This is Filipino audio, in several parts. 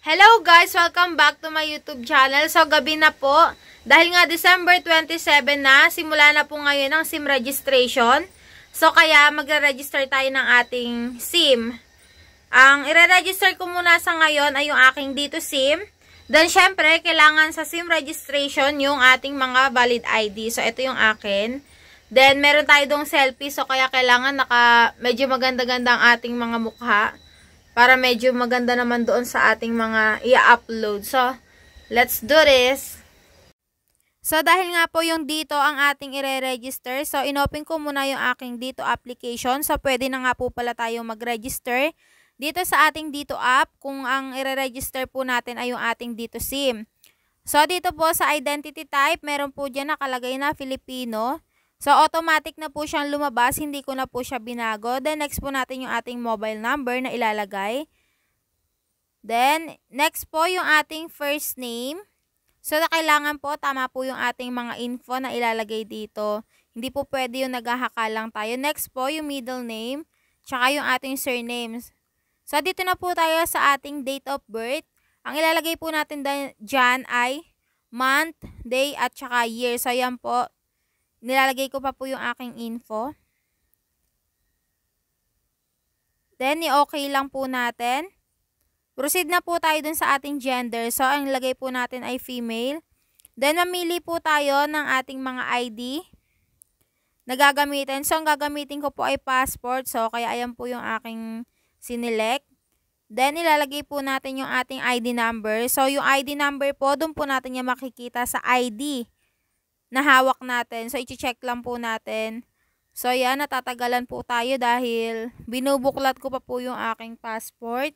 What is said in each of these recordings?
Hello guys! Welcome back to my YouTube channel. So, gabi na po. Dahil nga December 27 na, simula na po ngayon ang SIM registration. So, kaya magre-register tayo ng ating SIM. Ang ire-register ko muna sa ngayon ay yung aking dito SIM. Then, syempre, kailangan sa SIM registration yung ating mga valid ID. So, ito yung akin. Then, meron tayo dong selfie. So, kaya kailangan naka, medyo maganda-ganda ang ating mga mukha. Para medyo maganda naman doon sa ating mga i-upload. So, let's do this. So, dahil nga po yung dito ang ating ire-register. So, inopen ko muna yung aking dito application. So, pwede na nga po pala tayo mag-register. Dito sa ating dito app, kung ang ire-register po natin ay yung ating dito SIM. So, dito po sa identity type, meron po dyan nakalagay na Filipino. So, automatic na po siyang lumabas. Hindi ko na po siya binago. Then, next po natin yung ating mobile number na ilalagay. Then, next po yung ating first name. So, na kailangan po, tama po yung ating mga info na ilalagay dito. Hindi po pwede yung naghahaka lang tayo. Next po, yung middle name, tsaka yung ating surnames. So, dito na po tayo sa ating date of birth. Ang ilalagay po natin dyan ay month, day, at tsaka year. So, yan po nilalagay ko pa po yung aking info. Then, i-okay lang po natin. Proceed na po tayo dun sa ating gender. So, ang lagay po natin ay female. Then, mamili po tayo ng ating mga ID na gagamitin. So, ang gagamitin ko po ay passport. So, kaya ayan po yung aking sinelect. Then, ilalagay po natin yung ating ID number. So, yung ID number po, dun po natin yung makikita sa ID na hawak natin. So, i-check lang po natin. So, yan, natatagalan po tayo dahil binubuklat ko pa po yung aking passport.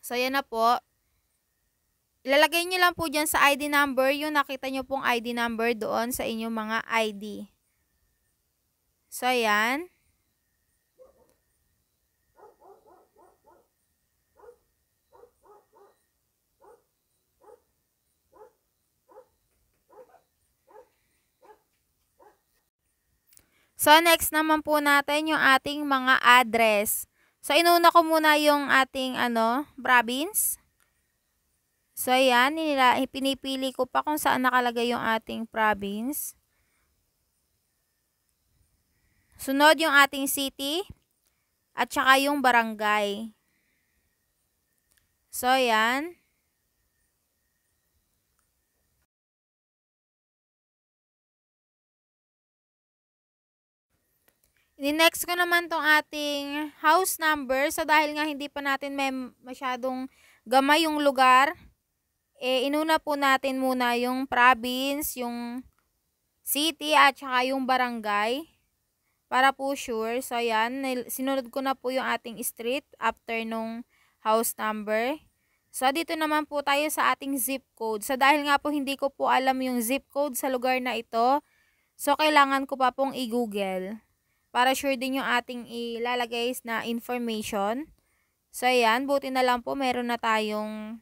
So, yan na po. Ilalagay nyo lang po dyan sa ID number, yung nakita nyo pong ID number doon sa inyong mga ID. So, yan. So, next naman po natin yung ating mga address. So, inuna ko muna yung ating, ano, province. So, ayan, nila, pinipili ko pa kung saan nakalagay yung ating province. Sunod yung ating city at saka yung barangay. So, ayan. Ni-next ko naman tong ating house number. So, dahil nga hindi pa natin may masyadong gamay yung lugar, eh, inuna po natin muna yung province, yung city, at saka yung barangay. Para po sure. So, ayan. Sinunod ko na po yung ating street after nung house number. So, dito naman po tayo sa ating zip code. So, dahil nga po hindi ko po alam yung zip code sa lugar na ito, so, kailangan ko pa pong i-google para sure din yung ating ilalagay na information. So, ayan, buti na lang po meron na tayong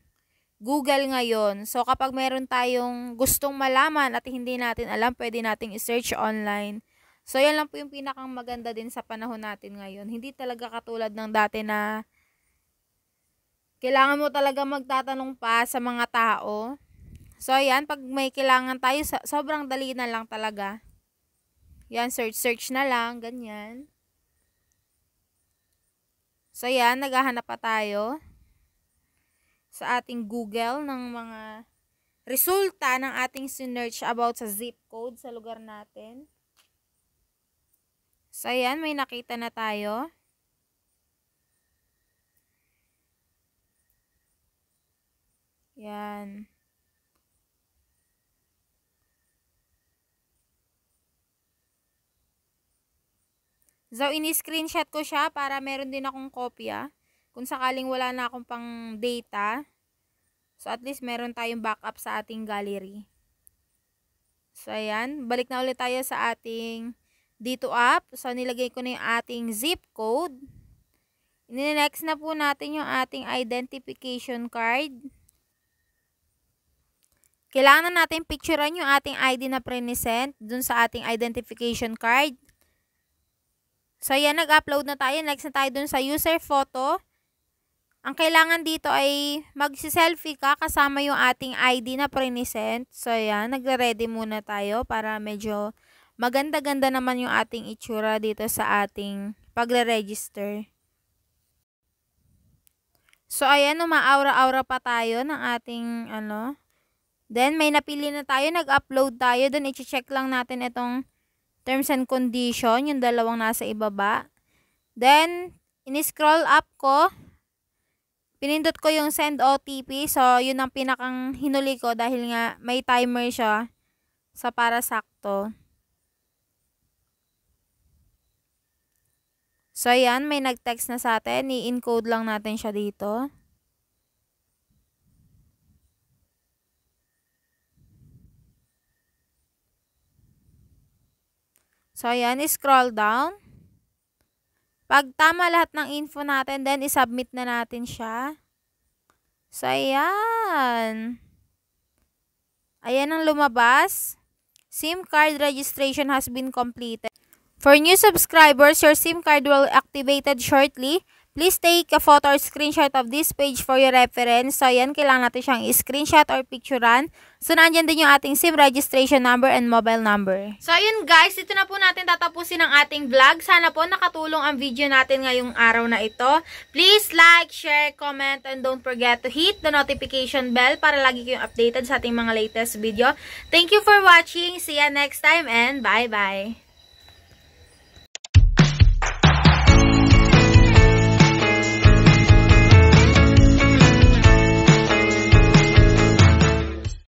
Google ngayon. So, kapag meron tayong gustong malaman at hindi natin alam, pwede nating i-search online. So, yan lang po yung pinakang maganda din sa panahon natin ngayon. Hindi talaga katulad ng dati na kailangan mo talaga magtatanong pa sa mga tao. So, ayan, pag may kailangan tayo, sobrang dali na lang talaga. Yan, search-search na lang, ganyan. So, yan, naghahanap pa tayo sa ating Google ng mga resulta ng ating sinearch about sa zip code sa lugar natin. So, yan, may nakita na tayo. Yan. So, ini-screenshot ko siya para meron din akong kopya. Kung sakaling wala na akong pang data. So, at least meron tayong backup sa ating gallery. So, ayan. Balik na ulit tayo sa ating dito app. So, nilagay ko na yung ating zip code. Next na po natin yung ating identification card. Kailangan natin picturean yung ating ID na present dun sa ating identification card. So, ayan, nag-upload na tayo. Next na tayo dun sa user photo. Ang kailangan dito ay magsi-selfie ka kasama yung ating ID na present. So, ayan, nagre-ready muna tayo para medyo maganda-ganda naman yung ating itsura dito sa ating pagre-register. So, ayan, umaaura-aura pa tayo ng ating, ano. Then, may napili na tayo. Nag-upload tayo. Then, i-check lang natin itong terms and condition, yung dalawang nasa ibaba. Then, in-scroll up ko, pinindot ko yung send OTP. So, yun ang pinakang hinuli ko dahil nga may timer siya sa para sakto. So, ayan, may nag-text na sa atin. I-encode lang natin siya dito. So, ayan, scroll down. Pag tama lahat ng info natin, then isubmit na natin siya. So, ayan. Ayan ang lumabas. SIM card registration has been completed. For new subscribers, your SIM card will activated shortly. Please take a photo or screenshot of this page for your reference. So, ayan, kailangan natin siyang screenshot or picturean. So, nandyan din yung ating SIM registration number and mobile number. So, ayun guys, ito na po natin tatapusin ang ating vlog. Sana po nakatulong ang video natin ngayong araw na ito. Please like, share, comment, and don't forget to hit the notification bell para lagi kayong updated sa ating mga latest video. Thank you for watching. See ya next time and bye-bye!